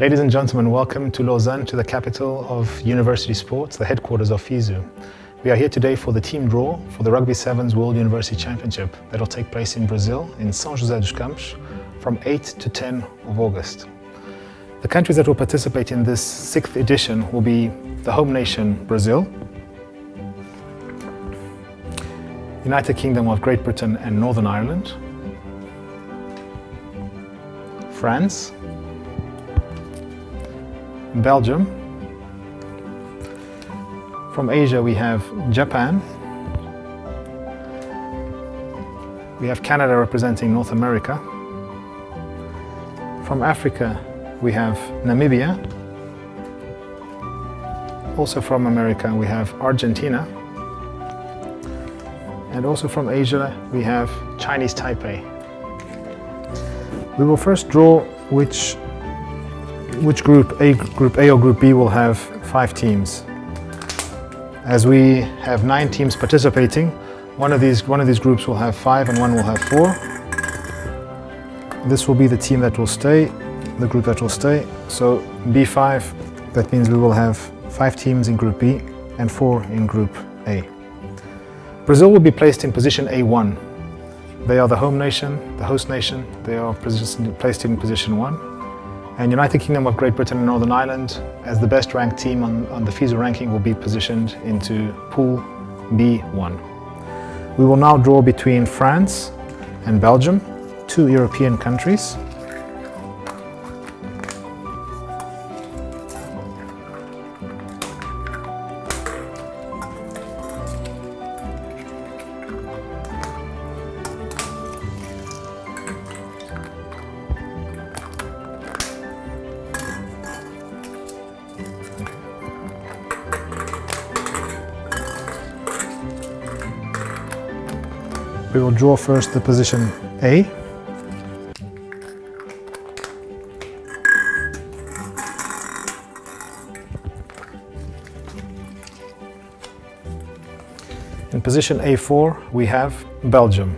Ladies and gentlemen, welcome to Lausanne, to the capital of university sports, the headquarters of FISU. We are here today for the team draw for the Rugby Sevens World University Championship that will take place in Brazil, in São José dos Campos, from 8 to 10 of August. The countries that will participate in this sixth edition will be the home nation, Brazil, United Kingdom of Great Britain and Northern Ireland, France, Belgium. From Asia we have Japan. We have Canada representing North America. From Africa we have Namibia. Also from America we have Argentina. And also from Asia we have Chinese Taipei. We will first draw which which group A, group A or group B will have five teams. As we have nine teams participating, one of these one of these groups will have five and one will have four. This will be the team that will stay, the group that will stay. So B5, that means we will have five teams in group B and four in group A. Brazil will be placed in position A1. They are the home nation, the host nation. They are placed in position one. And United Kingdom of Great Britain and Northern Ireland, as the best ranked team on, on the FISU ranking, will be positioned into Pool B1. We will now draw between France and Belgium, two European countries. We will draw first the position A. In position A4 we have Belgium.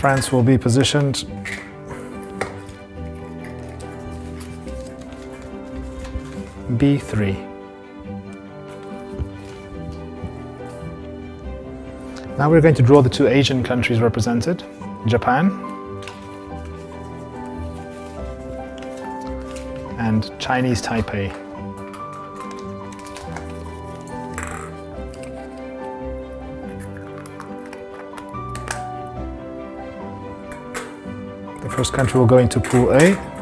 France will be positioned B3. Now we're going to draw the two Asian countries represented, Japan and Chinese Taipei. The first country will go into Pool A.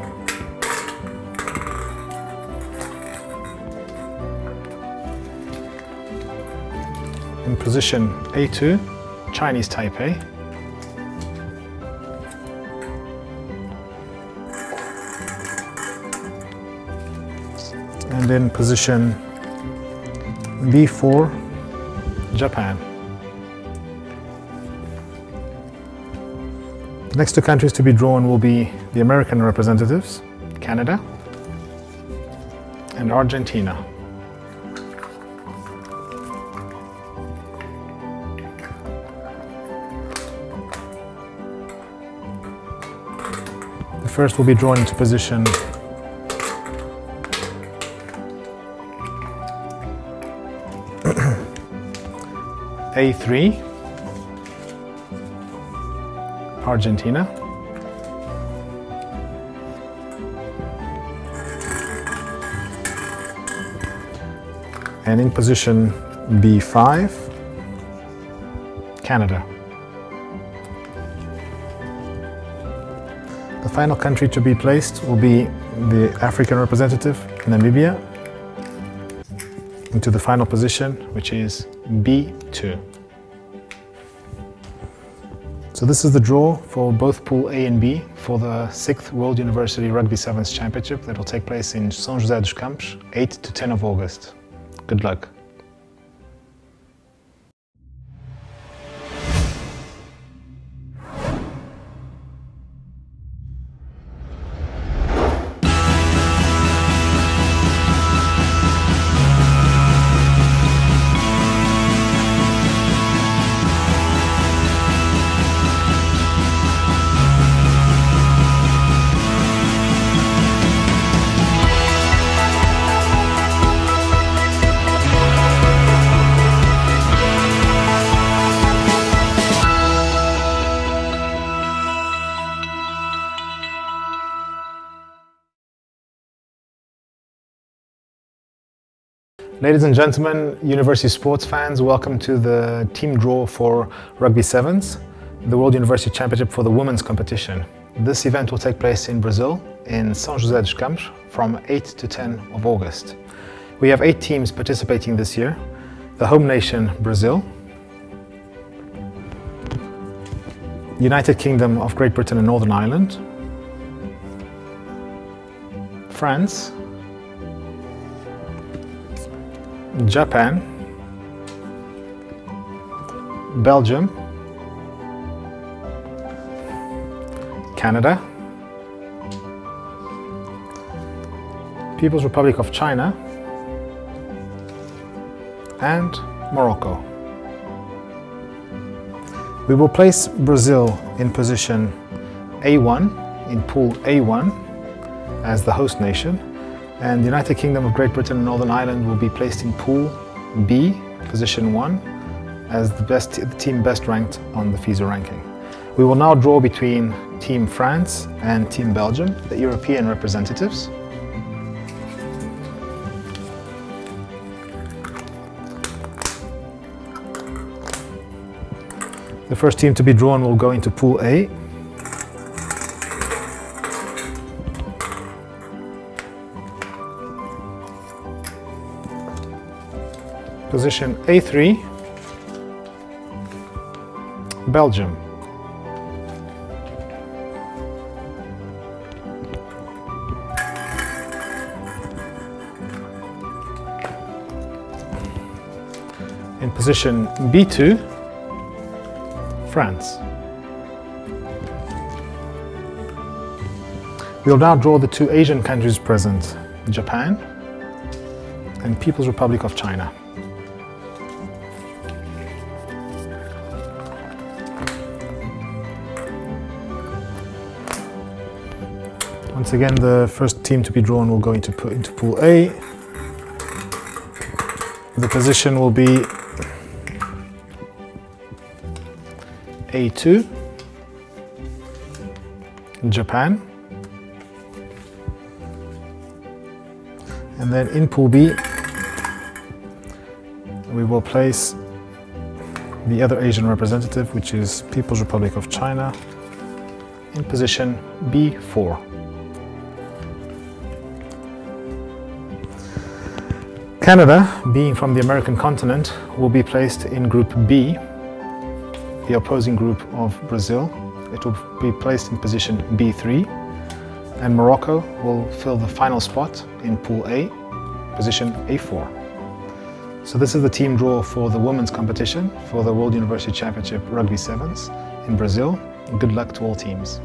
position A2, Chinese Taipei. And then position B4, Japan. The next two countries to be drawn will be the American representatives, Canada and Argentina. First will be drawn into position A3, Argentina. And in position B5, Canada. Final country to be placed will be the African representative, Namibia, into the final position, which is B2. So this is the draw for both Pool A and B for the 6th World University Rugby Sevens Championship that will take place in São José dos Campos, 8 to 10 of August. Good luck. Ladies and gentlemen, University sports fans, welcome to the team draw for Rugby Sevens, the World University Championship for the women's competition. This event will take place in Brazil, in São José dos Campos, from 8 to 10 of August. We have eight teams participating this year. The home nation, Brazil, United Kingdom of Great Britain and Northern Ireland, France, Japan, Belgium, Canada, People's Republic of China, and Morocco. We will place Brazil in position A1 in Pool A1 as the host nation and the United Kingdom of Great Britain and Northern Ireland will be placed in Pool B, position 1, as the, best, the team best ranked on the FISU ranking. We will now draw between Team France and Team Belgium, the European representatives. The first team to be drawn will go into Pool A, Position A3, Belgium. In position B2, France. We'll now draw the two Asian countries present, Japan and People's Republic of China. Once again, the first team to be drawn will go into, into Pool A. The position will be A2, Japan. And then in Pool B, we will place the other Asian representative, which is People's Republic of China, in position B4. Canada, being from the American continent, will be placed in Group B, the opposing group of Brazil. It will be placed in position B3, and Morocco will fill the final spot in Pool A, position A4. So this is the team draw for the women's competition for the World University Championship Rugby Sevens in Brazil. Good luck to all teams.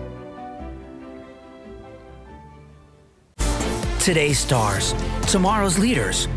Today's stars, tomorrow's leaders